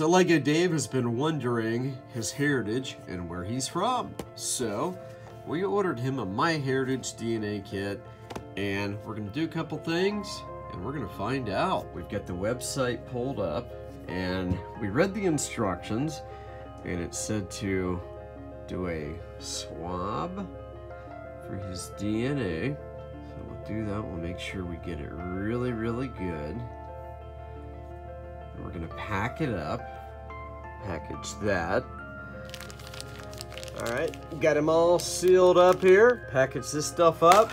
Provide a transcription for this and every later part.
So Lego Dave has been wondering his heritage and where he's from. So we ordered him a MyHeritage DNA kit and we're gonna do a couple things and we're gonna find out. We've got the website pulled up and we read the instructions and it said to do a swab for his DNA. So we'll do that, we'll make sure we get it really, really good. And we're gonna pack it up, package that. All right, got them all sealed up here. Package this stuff up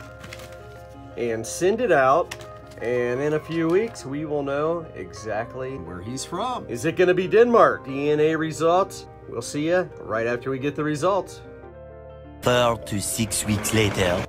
and send it out. And in a few weeks, we will know exactly where he's from. Is it gonna be Denmark? DNA results? We'll see you right after we get the results. Four to six weeks later.